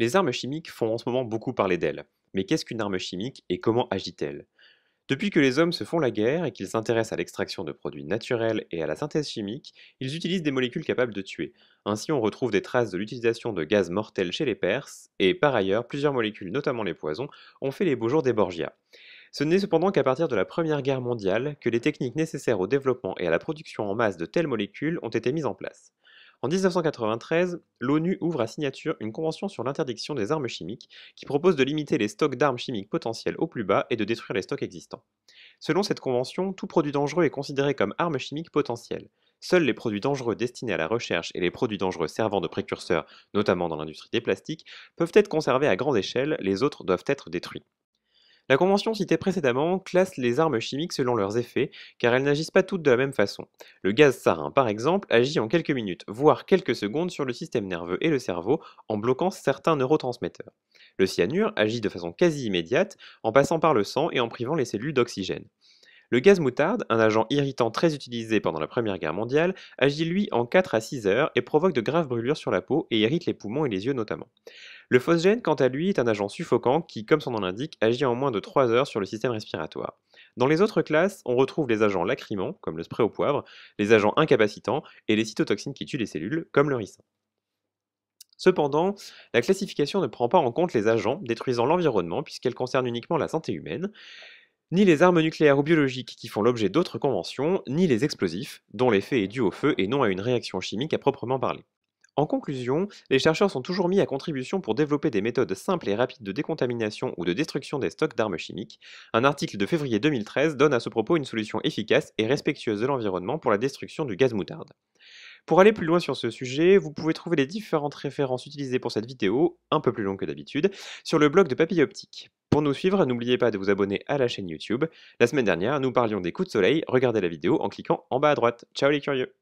Les armes chimiques font en ce moment beaucoup parler d'elles. Mais qu'est-ce qu'une arme chimique et comment agit-elle? Depuis que les hommes se font la guerre et qu'ils s'intéressent à l'extraction de produits naturels et à la synthèse chimique, ils utilisent des molécules capables de tuer. Ainsi, on retrouve des traces de l'utilisation de gaz mortels chez les Perses, et par ailleurs, plusieurs molécules, notamment les poisons, ont fait les beaux jours des Borgia. Ce n'est cependant qu'à partir de la Première Guerre mondiale que les techniques nécessaires au développement et à la production en masse de telles molécules ont été mises en place. En 1993, l'ONU ouvre à signature une convention sur l'interdiction des armes chimiques qui propose de limiter les stocks d'armes chimiques potentielles au plus bas et de détruire les stocks existants. Selon cette convention, tout produit dangereux est considéré comme arme chimique potentielle. Seuls les produits dangereux destinés à la recherche et les produits dangereux servant de précurseurs, notamment dans l'industrie des plastiques, peuvent être conservés à grande échelle, les autres doivent être détruits. La convention citée précédemment classe les armes chimiques selon leurs effets, car elles n'agissent pas toutes de la même façon. Le gaz sarin, par exemple, agit en quelques minutes, voire quelques secondes sur le système nerveux et le cerveau, en bloquant certains neurotransmetteurs. Le cyanure agit de façon quasi immédiate, en passant par le sang et en privant les cellules d'oxygène. Le gaz moutarde, un agent irritant très utilisé pendant la Première Guerre mondiale, agit lui en 4 à 6 heures et provoque de graves brûlures sur la peau et irrite les poumons et les yeux notamment. Le phosgène, quant à lui, est un agent suffocant qui, comme son nom l'indique, agit en moins de 3 heures sur le système respiratoire. Dans les autres classes, on retrouve les agents lacrymants, comme le spray au poivre, les agents incapacitants et les cytotoxines qui tuent les cellules, comme le ricin. Cependant, la classification ne prend pas en compte les agents détruisant l'environnement puisqu'elle concerne uniquement la santé humaine, ni les armes nucléaires ou biologiques qui font l'objet d'autres conventions, ni les explosifs, dont l'effet est dû au feu et non à une réaction chimique à proprement parler. En conclusion, les chercheurs sont toujours mis à contribution pour développer des méthodes simples et rapides de décontamination ou de destruction des stocks d'armes chimiques. Un article de février 2013 donne à ce propos une solution efficace et respectueuse de l'environnement pour la destruction du gaz moutarde. Pour aller plus loin sur ce sujet, vous pouvez trouver les différentes références utilisées pour cette vidéo, un peu plus longue que d'habitude, sur le blog de Papille Optique. Pour nous suivre, n'oubliez pas de vous abonner à la chaîne YouTube. La semaine dernière, nous parlions des coups de soleil, regardez la vidéo en cliquant en bas à droite. Ciao les curieux